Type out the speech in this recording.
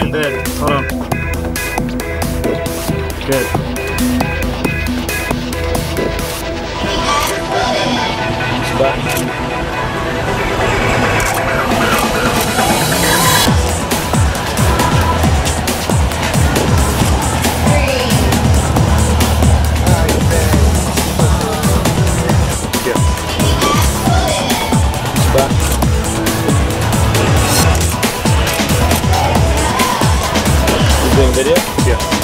Good. dead. Hold on. Good. Back. video? Yeah.